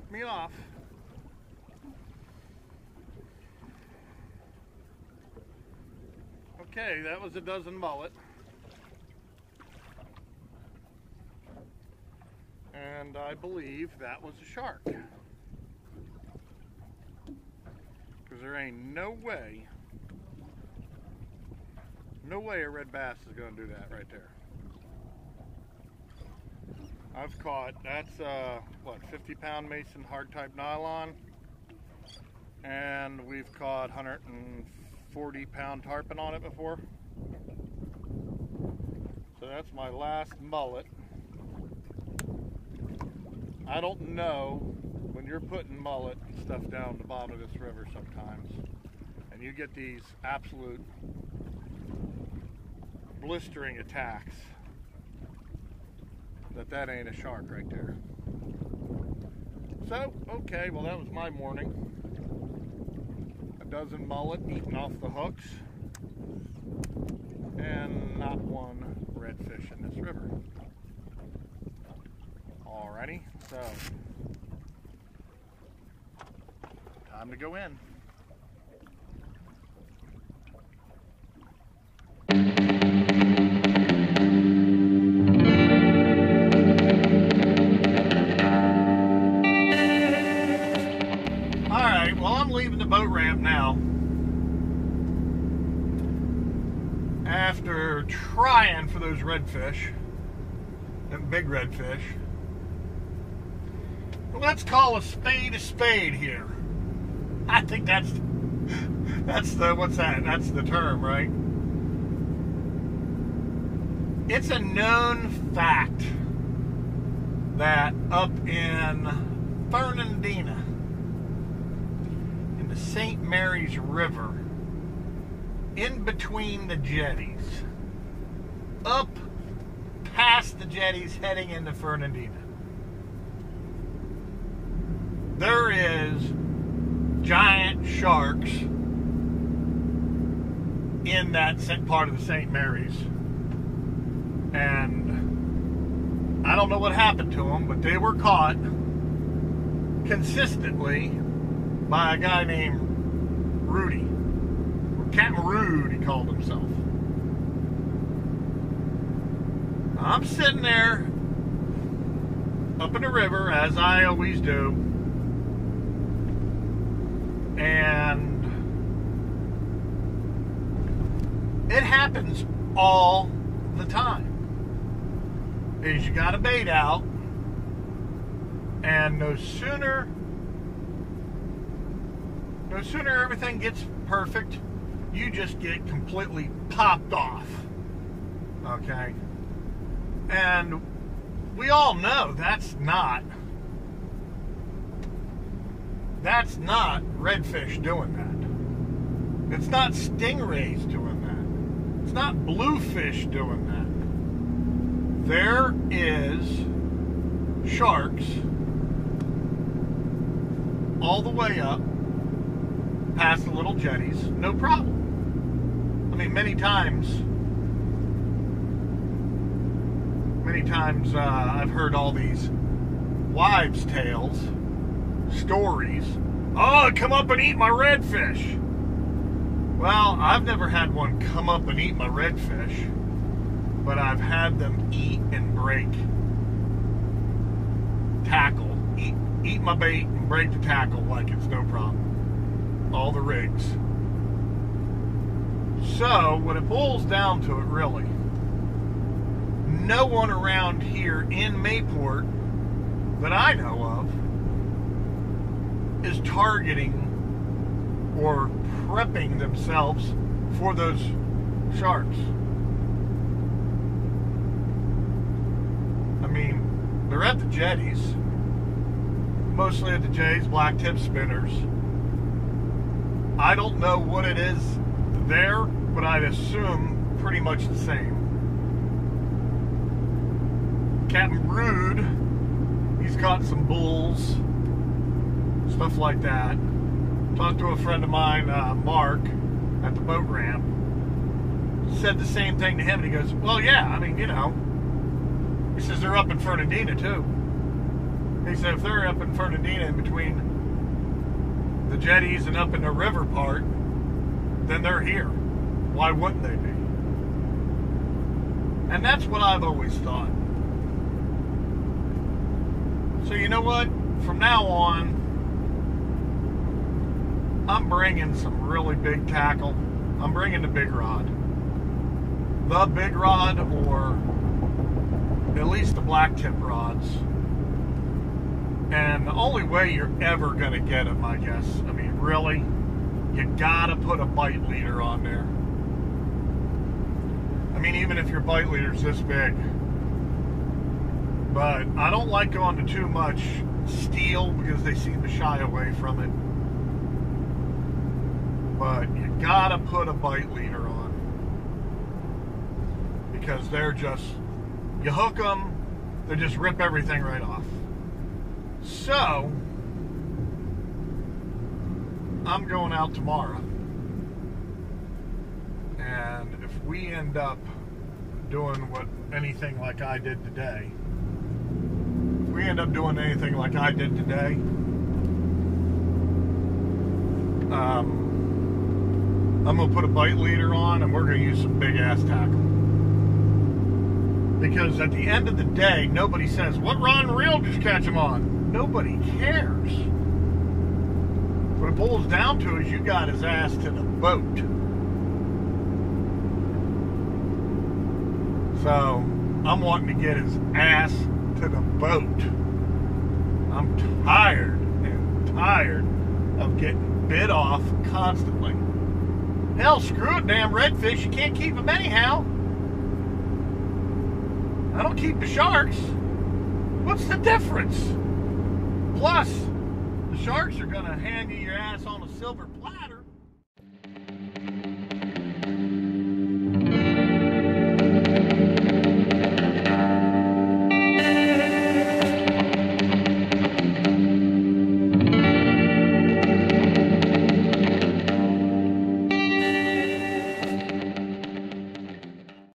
broke me off. Okay, that was a dozen mullet. And I believe that was a shark. Because there ain't no way, no way a red bass is going to do that right there. I've caught, that's uh, what, 50 pound Mason hard type nylon. And we've caught 140 pound tarpon on it before. So that's my last mullet. I don't know when you're putting mullet and stuff down the bottom of this river sometimes, and you get these absolute blistering attacks, that that ain't a shark right there. So, okay, well that was my morning. A dozen mullet eating off the hooks, and not one redfish in this river. Alrighty, so time to go in. Leaving the boat ramp now. After trying for those redfish, them big redfish, let's call a spade a spade here. I think that's that's the what's that? That's the term, right? It's a known fact that up in Fernandina, in the St. Mary's River, in between the jetties, up past the jetties heading into Fernandina there is giant sharks in that part of the St. Mary's. And I don't know what happened to them, but they were caught consistently by a guy named Rudy. Or Captain Rude, he called himself. I'm sitting there up in the river, as I always do and it happens all the time is you got a bait out and no sooner no sooner everything gets perfect you just get completely popped off okay and we all know that's not that's not redfish doing that. It's not stingrays doing that. It's not bluefish doing that. There is sharks all the way up past the little jetties, no problem. I mean, many times, many times uh, I've heard all these wives' tales stories. Oh, come up and eat my redfish. Well, I've never had one come up and eat my redfish, but I've had them eat and break tackle. Eat, eat my bait and break the tackle like it's no problem. All the rigs. So, when it boils down to it, really, no one around here in Mayport that I know of is targeting or prepping themselves for those sharks. I mean, they're at the jetties, mostly at the jetties, black tip spinners. I don't know what it is there, but I'd assume pretty much the same. Captain Rude, he's caught some bulls stuff like that. Talked to a friend of mine, uh, Mark, at the boat ramp. Said the same thing to him, and he goes, "Well, yeah. I mean, you know." He says they're up in Fernandina too. He said if they're up in Fernandina in between jetties and up in the river part, then they're here. Why wouldn't they be? And that's what I've always thought. So you know what? From now on, I'm bringing some really big tackle. I'm bringing the big rod. The big rod or at least the black tip rods. And the only way you're ever going to get them, I guess, I mean, really, you gotta put a bite leader on there. I mean, even if your bite leader's this big. But I don't like going to too much steel because they seem to shy away from it. But you gotta put a bite leader on because they're just you hook them, they just rip everything right off. So I'm going out tomorrow, and if we end up doing what anything like I did today, if we end up doing anything like I did today, um, I'm gonna put a bite leader on and we're gonna use some big ass tackle. Because at the end of the day, nobody says, what reel did you catch him on? Nobody cares. What it boils down to is you got his ass to the boat. So I'm wanting to get his ass to the boat. I'm tired and tired of getting bit off constantly. Hell, screw it, damn redfish. You can't keep them anyhow. I don't keep the sharks. What's the difference? Plus, the sharks are going to hand you your ass on a silver platter.